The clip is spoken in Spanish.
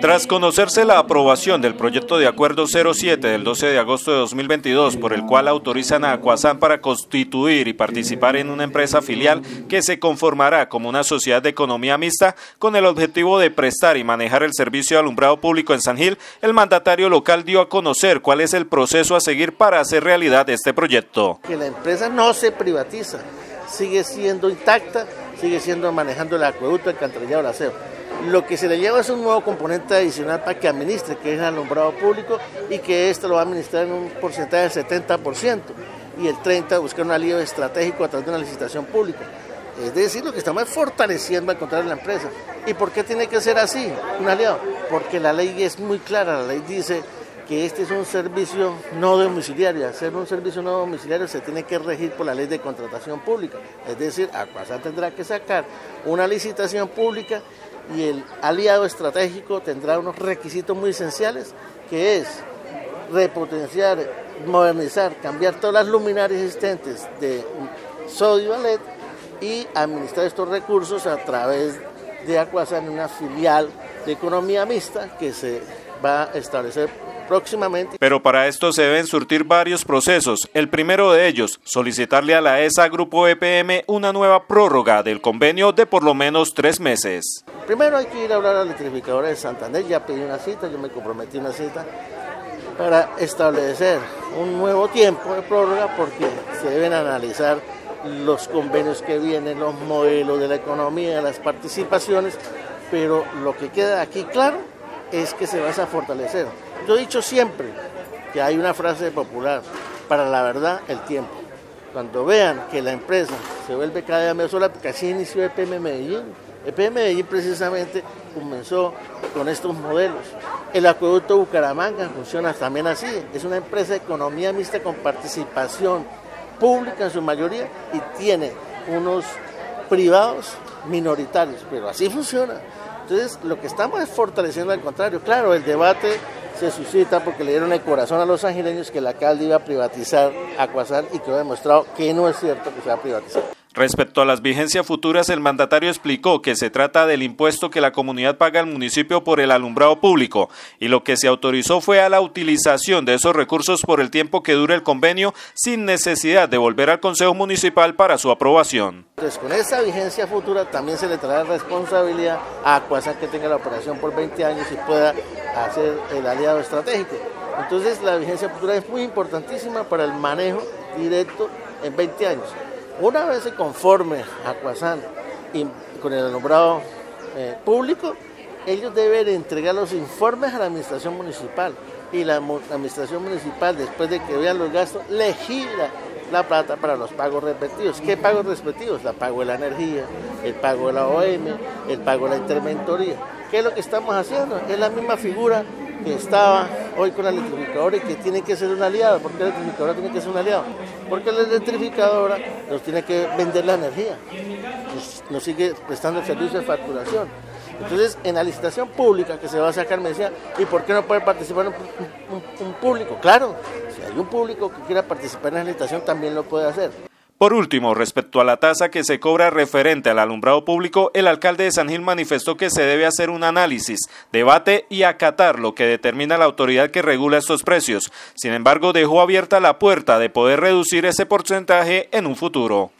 Tras conocerse la aprobación del proyecto de acuerdo 07 del 12 de agosto de 2022, por el cual autorizan a Acuazán para constituir y participar en una empresa filial que se conformará como una sociedad de economía mixta con el objetivo de prestar y manejar el servicio de alumbrado público en San Gil, el mandatario local dio a conocer cuál es el proceso a seguir para hacer realidad este proyecto. Que la empresa no se privatiza, sigue siendo intacta, sigue siendo manejando el acueducto, el alcantarillado, el aseo lo que se le lleva es un nuevo componente adicional para que administre, que es el alumbrado público, y que esto lo va a administrar en un porcentaje del 70%, y el 30% buscar un alivio estratégico a través de una licitación pública. Es decir, lo que estamos fortaleciendo al contrario de la empresa. ¿Y por qué tiene que ser así, un aliado? Porque la ley es muy clara, la ley dice que este es un servicio no domiciliario. Hacer un servicio no domiciliario se tiene que regir por la ley de contratación pública. Es decir, Acuasa tendrá que sacar una licitación pública y el aliado estratégico tendrá unos requisitos muy esenciales, que es repotenciar, modernizar, cambiar todas las luminarias existentes de sodio a LED y administrar estos recursos a través de Acuasan, una filial de economía mixta que se va a establecer próximamente. Pero para esto se deben surtir varios procesos. El primero de ellos, solicitarle a la ESA Grupo EPM una nueva prórroga del convenio de por lo menos tres meses. Primero hay que ir a hablar a la electrificadora de Santander, ya pedí una cita, yo me comprometí una cita para establecer un nuevo tiempo de prórroga porque se deben analizar los convenios que vienen, los modelos de la economía, las participaciones, pero lo que queda aquí claro es que se va a fortalecer. Yo he dicho siempre que hay una frase popular, para la verdad el tiempo. Cuando vean que la empresa se vuelve cada vez más sola, porque así inició EPM Medellín, EPM Medellín precisamente comenzó con estos modelos. El acueducto Bucaramanga funciona también así. Es una empresa de economía mixta con participación pública en su mayoría y tiene unos privados minoritarios, pero así funciona. Entonces, lo que estamos es fortaleciendo al contrario. Claro, el debate se suscita porque le dieron el corazón a los angileños que el alcalde iba a privatizar Acuasal y quedó demostrado que no es cierto que se va a privatizar. Respecto a las vigencias futuras, el mandatario explicó que se trata del impuesto que la comunidad paga al municipio por el alumbrado público y lo que se autorizó fue a la utilización de esos recursos por el tiempo que dure el convenio sin necesidad de volver al Consejo Municipal para su aprobación. Entonces, con esa vigencia futura también se le traerá responsabilidad a Acuasa que tenga la operación por 20 años y pueda hacer el aliado estratégico. Entonces, la vigencia futura es muy importantísima para el manejo directo en 20 años. Una vez se conforme Acuazán y con el alumbrado eh, público, ellos deben entregar los informes a la administración municipal y la, administración municipal, después de que vean los gastos, le gira la plata para los pagos respectivos. ¿Qué pagos respectivos? La pago de la energía, el pago de la OM, el pago de la interventoría. ¿Qué es lo que estamos haciendo? Es la misma figura que estaba hoy con la electrificadora y que tiene que ser un aliado. ¿Por qué la electrificadora tiene que ser un aliado? Porque la electrificadora nos tiene que vender la energía, nos, sigue prestando el servicio de facturación. Entonces, en la licitación pública que se va a sacar, me decía, ¿y por qué no puede participar un, un público? Claro, si hay un público que quiera participar en la licitación, también lo puede hacer. Por último, respecto a la tasa que se cobra referente al alumbrado público, el alcalde de San Gil manifestó que se debe hacer un análisis, debate y acatar lo que determina la autoridad que regula estos precios. Sin embargo, dejó abierta la puerta de poder reducir ese porcentaje en un futuro.